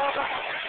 Oh, my God.